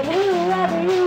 I knew every